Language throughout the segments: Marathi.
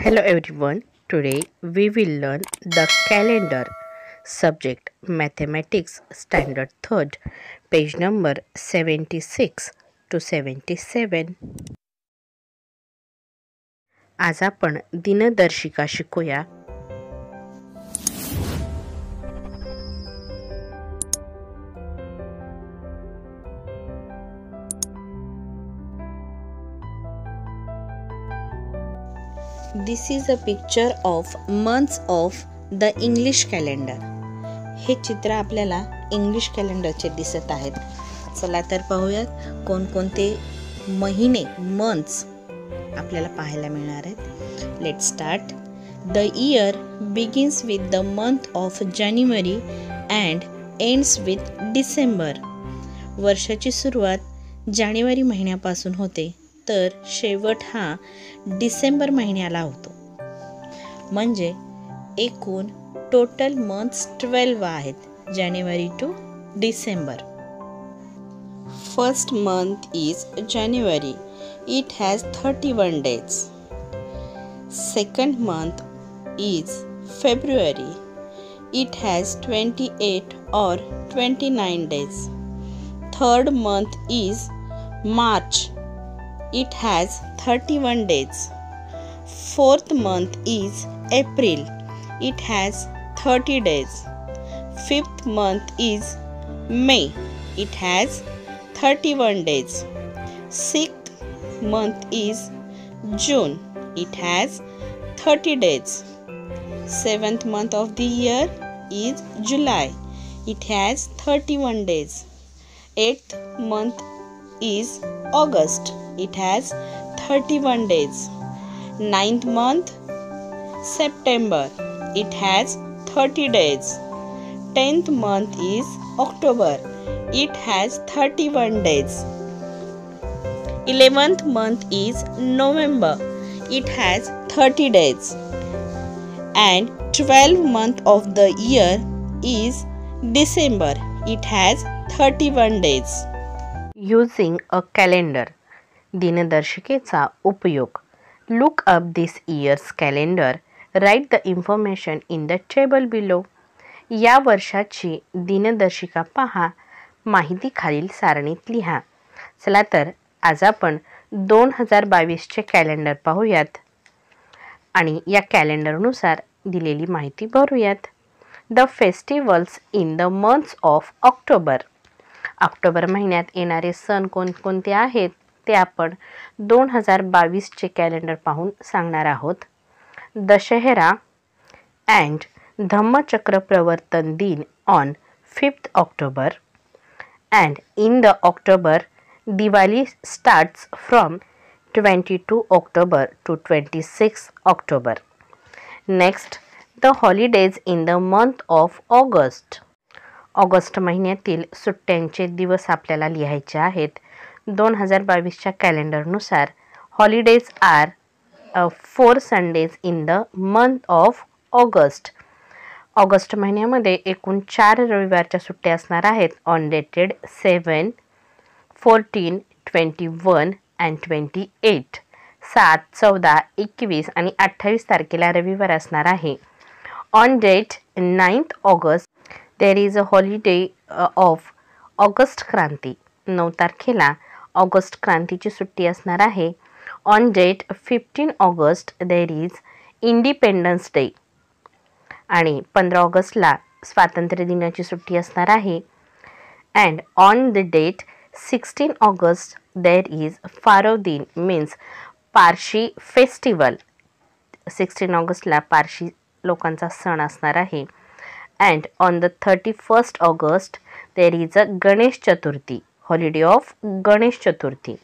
Hello everyone. Today we will learn the calendar subject mathematics standard 3rd page number 76 to 77. आज आपण दिनदर्शिका शिकूया this is a picture of months of the English calendar हे चित्र आपल्याला इंग्लिश कॅलेंडरचे दिसत आहेत. चला तर पाहूयात कोणकोणते महिने मंथ्स आपल्याला पाहायला मिळणार आहेत. Let start the year begins with the month of January and ends with December वर्षाची सुरुवात जानेवारी महिन्यापासून होते. तर शेवट हा डिसेंबर महिन्याला होतो. म्हणजे एकूण टोटल मंथ्स ट्वेल्व आहेत January to December. First month is January. It has thirty one days second month is February it has twenty eight और twenty nine days third month is March it has 31 days. Fourth month is April, it has 30 days. Fifth month is May, it has 31 days. Sixth month is June, it has 30 days. Seventh month of the year is July, it has 31 days. Eighth month is August. It has 31 days. Ninth month September. It has 30 days. Tenth month is October. It has 31 days. Eleventh month is November. It has 30 days. And 12th month of the year is December. It has 31 days. Using a calendar. दिनदर्शिकेचा उपयोग. Look up this year's calendar write the information in the table below या वर्षाची दिनदर्शिका पहा. माहिती खालील सारणीत लिहा. चला तर आज आपण दोन हजार बावीसचे कॅलेंडर पाहूयात. आणि या कॅलेंडरनुसार दिलेली माहिती भरूयात. The festivals in the months of October October महिन्यात येणारे सण कोणकोणते आहेत? ते आपण दोन हजार बावीसचे कॅलेंडर पाहून सांगणार आहोत. Dussehra and Dhammachakra Pravartan Din on fifth October and in the October Diwali starts from twenty two October to twenty six October next the holidays in the month of August August महिन्यातील सुट्ट्यांचे दिवस आपल्याला लिहायचे आहेत. दोन हजार बावीसच्या कॅलेंडरनुसार holidays are four Sundays in the month of August August महिन्यामध्ये एकूण चार रविवारच्या सुट्ट्या असणार आहेत. On dated seven fourteen twenty one and twenty eight सात चौदा एकवीस आणि अठ्ठावीस तारखेला रविवार असणार आहे. On date ninth August there is a holiday of August Kranti. नऊ तारखेला ऑगस्ट क्रांतीची सुट्टी असणार आहे. On date fifteen August there is independence day आणि पंधरा ऑगस्टला स्वातंत्र्य दिनाची सुट्टी असणार आहे. And on the date sixteen August there is pharaoh दिन मीन्स पारशी फेस्टिवल सिक्स्टीन ऑगस्टला पारशी लोकांचा सण असणार आहे. And on the thirty first August there is a Ganesh Chaturthi holiday of Ganesh Chaturthi.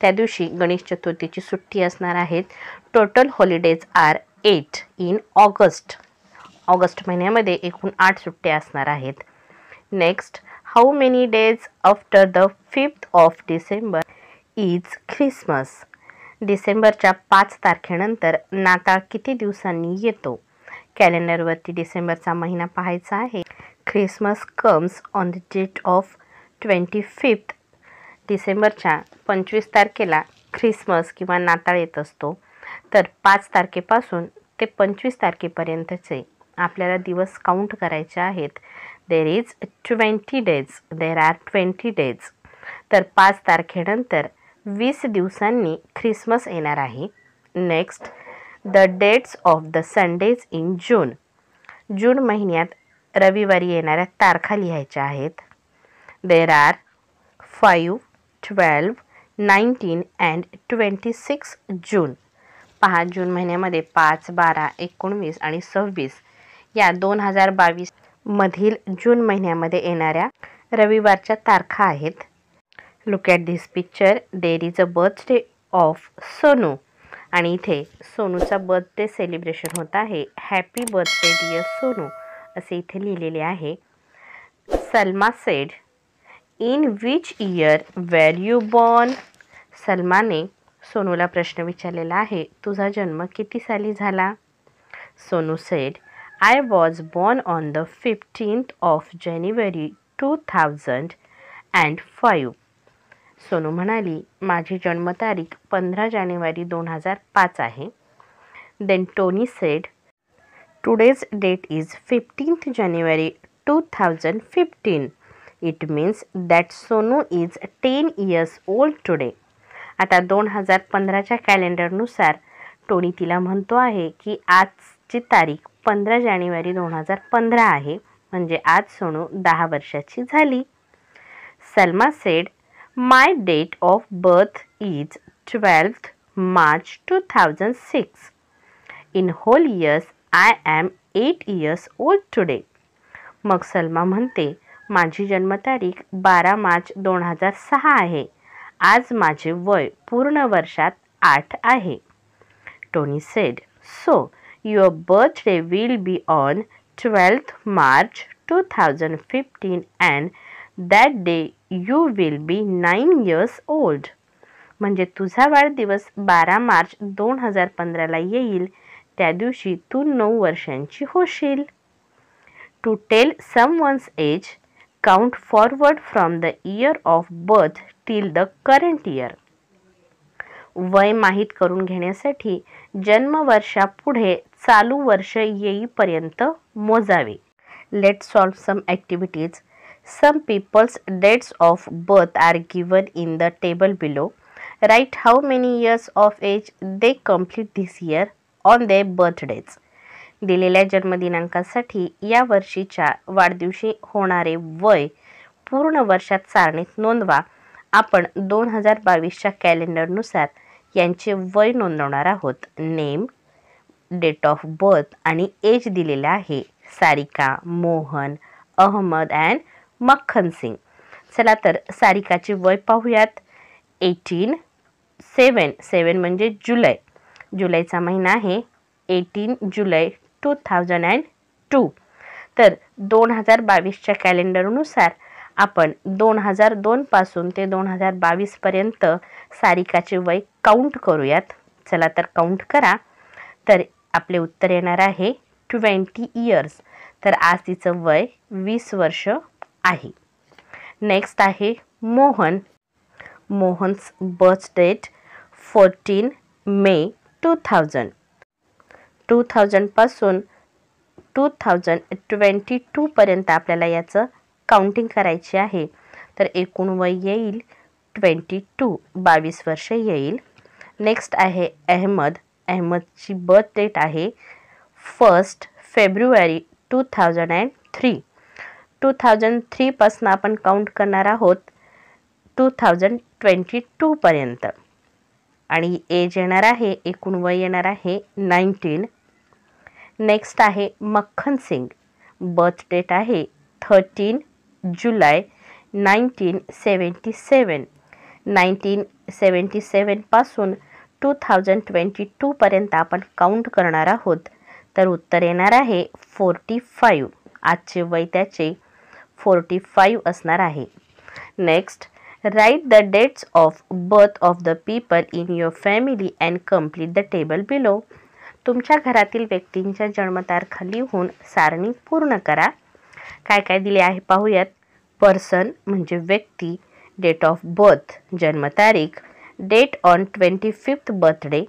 त्या दिवशी गणेश चतुर्थीची सुट्टी असणार आहेत. Total holidays are eight in August August महिन्यामध्ये एकूण आठ सुट्ट्या असणार आहेत. Next how many days after the fifth of December is Christmas डिसेंबरच्या पाच तारखेनंतर नाताळ किती दिवसांनी येतो? कॅलेंडरवरती डिसेंबरचा महिना पाहायचा आहे. Christmas comes on the date of twenty fifth डिसेंबरच्या पंचवीस तारखेला ख्रिसमस किंवा नाताळ येत असतो. तर पाच तारखेपासून ते पंचवीस तारखेपर्यंतचे आपल्याला दिवस काउंट करायचे आहेत. There is twenty days there are twenty days तर पाच तारखेनंतर वीस दिवसांनी ख्रिसमस येणार आहे. Next the dates of the Sundays in June June महिन्यात रविवारी येणाऱ्या तारखा लिहायच्या आहेत. There are five twelve nineteen and twenty six June पहा जून महिन्यामध्ये पाच बारा एकोणवीस आणि सव्वीस या दोन हजार बावीसमधील जून महिन्यामध्ये येणाऱ्या रविवारच्या तारखा आहेत. Look at this picture there is a birthday of Sonu आणि इथे सोनूचा बर्थडे सेलिब्रेशन होत आहे. हॅपी बर्थडे डिअर सोनू असे इथे लिहिलेले आहे. Salma said in which year were you born सलमाने सोनूला प्रश्न विचारलेला आहे तुझा जन्म किती साली झाला? Sonu said I was born on the fifteenth of January two thousand and five Sonu म्हणाली माझी जन्मतारीख पंधरा जानेवारी दोन हजार पाच आहे. Then Tony said today's date is fifteenth January two thousand fifteen it means that Sonu is ten years old today आता दोन हजार पंधराच्या कॅलेंडरनुसार टोनी तिला म्हणतो आहे की आजची तारीख पंधरा जानेवारी दोन हजार पंधरा आहे. म्हणजे आज सोनू दहा वर्षाची झाली. Salma said my date of birth is twelfth March two thousand six in whole years I am eight years old today मग सलमा म्हणते माझी जन्मतारीख बारा मार्च दोन हजार सहा आहे. आज माझे वय पूर्ण वर्षात आठ आहे. Tony said so your birthday will be on twelfth March two thousand fifteen and that day you will be nine years old म्हणजे तुझा वाढदिवस बारा मार्च दोन हजार पंधराला येईल. त्या दिवशी तू नऊ वर्षांची होशील. To tell someone's age count forward from the year of birth till the current year वय माहीत करून घेण्यासाठी जन्मवर्षापुढे चालू वर्ष येईपर्यंत मोजावे. Let solve some activities some people's dates of birth are given in the table below right how many years of age they complete this year on their birthdays दिलेल्या जन्मदिनांकासाठी या वर्षीच्या वाढदिवशी होणारे वय पूर्ण वर्षात सारणीत नोंदवा. आपण दोन हजार बावीसच्या कॅलेंडरनुसार यांचे वय नोंदवणार आहोत. नेम डेट ऑफ बर्थ आणि एज दिलेला आहे. सारिका मोहन अहमद अँड मक्खन सिंग. चला तर सारिकाचे वय पाहूयात. एटीन सेवन सेवन म्हणजे जुलै. जुलैचा महिना आहे. Eighteen July two thousand and two तर दोन हजार बावीसच्या कॅलेंडरनुसार आपण दोन हजार दोनपासून ते दोन हजार बावीसपर्यंत सारिकाचे वय काउंट करूयात. चला तर काउंट करा. तर आपले उत्तर येणार आहे ट्वेंटी इयर्स तर आज तिचं वय वीस वर्ष आहे. नेक्स्ट आहे Mohan. Mohan's birth date fourteen May two thousand two थाउजंडपासून two thousand twenty टूपर्यंत आपल्याला याचं काउंटिंग करायची आहे. तर एकूण वय येईल ट्वेंटी टू बावीस वर्ष येईल. नेक्स्ट आहे अहमद. अहमदची बर्थ डेट आहे first February two thousand and three two thousand थ्रीपासून आपण काउंट करणार आहोत टू थाउजंड ट्वेंटी टूपर्यंत आणि एज येणार आहे एकूण वय येणार आहे नाईन्टीन नेक्स्ट आहे मक्खन सिंग. बर्थ डेट आहे thirteen July nineteen seventy seven nineteen seventy सेवनपासून two thousand twenty टूपर्यंत आपण काउंट करणार आहोत. तर उत्तर येणार आहे फोर्टी फाईव्ह आजचे वय त्याचे फोर्टी फाईव्ह असणार आहे. Next write the dates of birth of the people in your family and complete the table below तुमच्या घरातील व्यक्तींच्या जन्मतारखा लिहून सारणी पूर्ण करा. काय काय दिले आहे पाहूयात. पर्सन म्हणजे व्यक्ती डेट ऑफ बर्थ जन्मतारीख date on twenty fifth birthday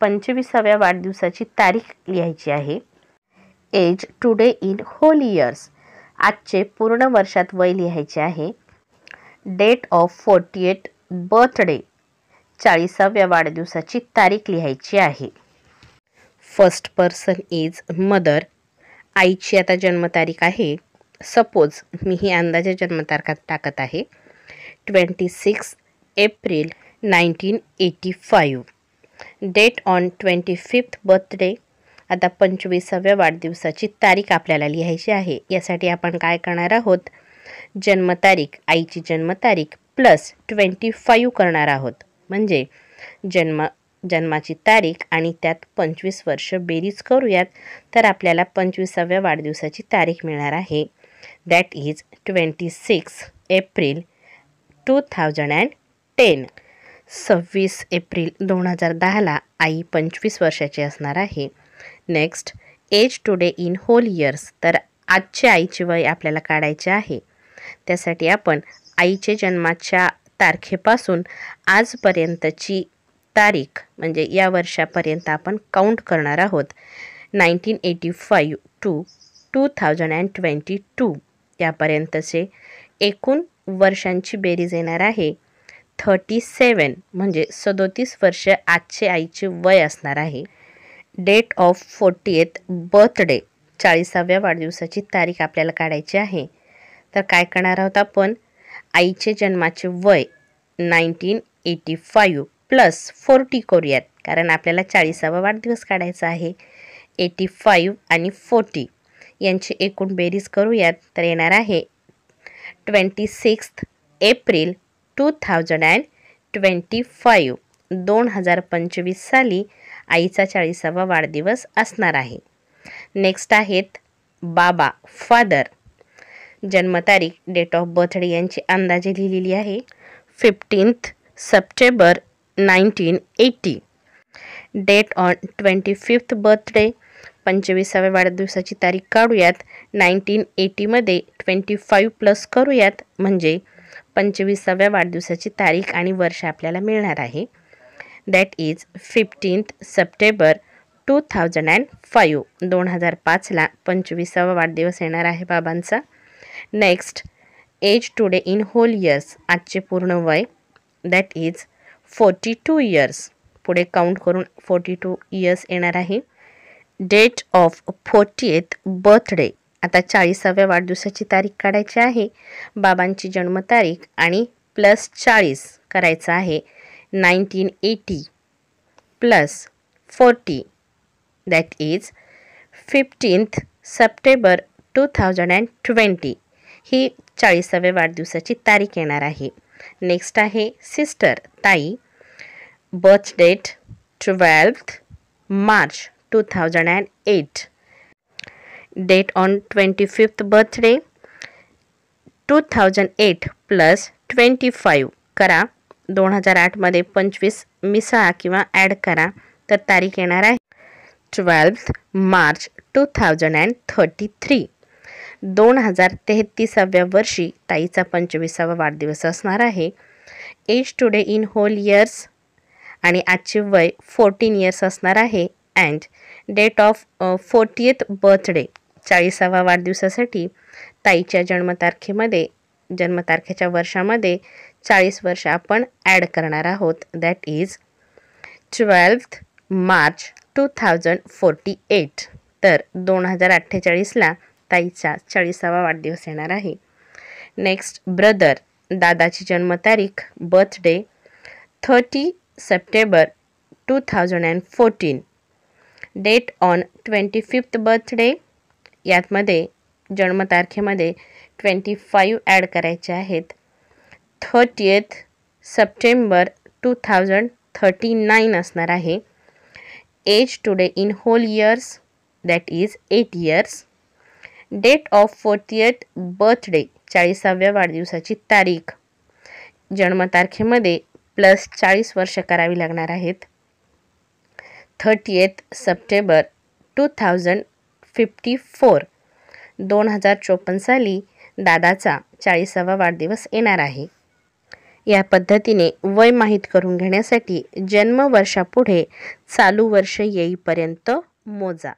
पंचवीसाव्या वाढदिवसाची तारीख लिहायची आहे. Age today in whole years आजचे पूर्ण वर्षात वय लिहायचे आहे. Date of forty eight birthday चाळीसाव्या वाढदिवसाची तारीख लिहायची आहे. फर्स्ट पर्सन इज मदर आईची आता जन्मतारीख आहे. सपोज मी ही अंदाजे जन्मतारखा टाकत आहे. Twenty six April nineteen eighty five date on twenty fifth birthday आता पंचवीसाव्या वाढदिवसाची तारीख आपल्याला लिहायची आहे. यासाठी आपण काय करणार आहोत? जन्मतारीख आईची जन्मतारीख प्लस ट्वेंटी फाईव्ह करणार आहोत. म्हणजे जन्म जन्माची तारीख आणि त्यात पंचवीस वर्ष बेरीज करूयात तर आपल्याला पंचवीसाव्या वाढदिवसाची तारीख मिळणार आहे. That is twenty six April two thousand and ten सव्वीस एप्रिल दोन हजार दहाला आई पंचवीस वर्षाची असणार आहे. Next age today in whole years तर आजचे आईचे वय आपल्याला काढायचे आहे. त्यासाठी आपण आईचे जन्माच्या तारखेपासून आजपर्यंतची तारीख म्हणजे या वर्षापर्यंत आपण काउंट करणार आहोत. Nineteen eighty five to two thousand and twenty two यापर्यंतचे एकूण वर्षांची बेरीज येणार आहे. थर्टी सेवन म्हणजे सदोतीस वर्ष आजचे आईचे वय असणार आहे. Date of fortieth birthday चाळीसाव्या वाढदिवसाची तारीख आपल्याला काढायची आहे. तर काय करणार आहोत आपण? आईचे जन्माचे वय nineteen eighty five plus forty करूयात कारण आपल्याला चाळीसावा वाढदिवस काढायचा आहे. एटी फाईव्ह आणि फोर्टी यांची एकूण बेरीज करूयात तर येणार आहे twenty sixth April two thousand and twenty five दोन हजार पंचवीस साली आईचा चाळीसावा वाढदिवस असणार आहे. नेक्स्ट आहेत बाबा फादर. जन्मतारीख डेट ऑफ बर्थडे यांची अंदाजे लिहिलेली आहे. Fifteenth September nineteen eighty. Date on twenty fifth birthday पंचवीसाव्या वाढदिवसाची तारीख काढूयात. नाईन्टीन एटीमध्ये ट्वेंटी फाईव्ह प्लस करूयात. म्हणजे पंचवीसाव्या वाढदिवसाची तारीख आणि वर्ष आपल्याला मिळणार आहे. That is fifteenth September two thousand and five दोन हजार पाचला पंचवीसावा वाढदिवस येणार आहे बाबांचा. Next age today in whole years आजचे पूर्ण वय. That is forty two years पुढे काउंट करून फोर्टी टू इयर्स येणार आहे. Date of fortieth birthday आता चाळीसाव्या वाढदिवसाची तारीख काढायची आहे. बाबांची जन्मतारीख आणि प्लस चाळीस करायचं आहे. Nineteen eighty plus forty that is fifteenth September two thousand and twenty ही चाळीसाव्या वाढदिवसाची तारीख येणार आहे. नेक्स्ट आहे सिस्टर ताई. Birth date twelfth March two thousand and eight. Date on twenty fifth birthday two thousand eight plus twenty five. करा. दोन हजार आठमध्ये पंचवीस मिसळा किंवा ॲड करा. तर तारीख येणार आहे twelfth March two thousand and thirty three. दोन हजार तेहतीसाव्या वर्षी ताईचा पंचवीसावा वाढदिवस असणार आहे. Age today in whole years आणि आजचे वय फोर्टीन इयर्स असणार आहे. And date of fortieth birthday चाळीसावा वाढदिवसासाठी ताईच्या जन्मतारखेमध्ये जन्मतारखेच्या वर्षामध्ये चाळीस वर्ष आपण ॲड करणार आहोत. That is twelfth March two thousand forty eight तर दोन हजार अठ्ठेचाळीसला ताईचा चाळीसावा वाढदिवस येणार आहे. नेक्स्ट ब्रदर दादाची जन्मतारीख birthday thirty September two thousand and fourteen date on twenty fifth birthday यातमध्ये जन्मतारखेमध्ये ट्वेंटी फाईव्ह ॲड करायचे आहेत. Thirtieth September two thousand thirty nine असणार आहे. Age today in whole years that is eight years date of fortieth birthday चाळीसाव्या वाढदिवसाची तारीख. जन्मतारखेमध्ये प्लस चाळीस वर्ष करावी लागणार आहेत. Thirtieth September two thousand fifty four दोन हजार चोपन्न साली दादाचा चाळीसावा वाढदिवस येणार आहे. या पद्धतीने वय माहीत करून घेण्यासाठी जन्मवर्षापुढे चालू वर्ष येईपर्यंत मोजा.